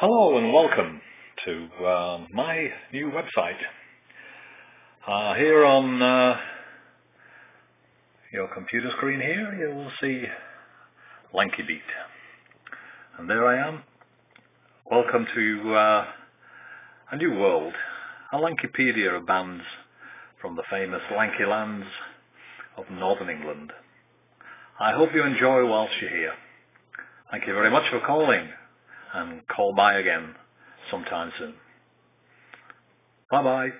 Hello and welcome to uh, my new website. Uh, here on uh, your computer screen here you will see Lanky Beat. And there I am. Welcome to uh, a new world, a Lankypedia of bands from the famous Lanky lands of Northern England. I hope you enjoy whilst you're here. Thank you very much for calling and call by again sometime soon. Bye bye.